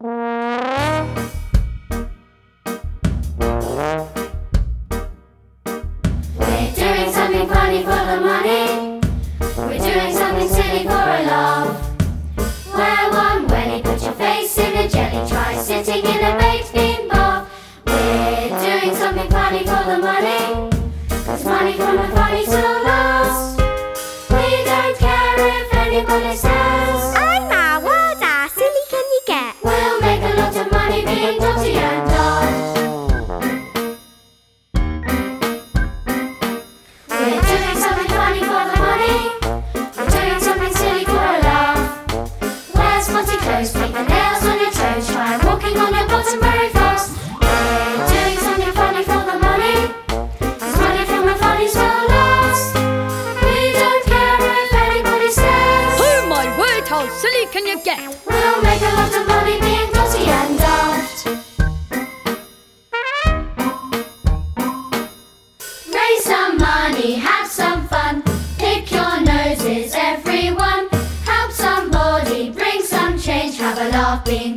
We're doing something funny for the money. how silly can you get? We'll make a lot of money being dotty and daft. Raise some money, have some fun. Pick your noses, everyone. Help somebody, bring some change, have a laugh being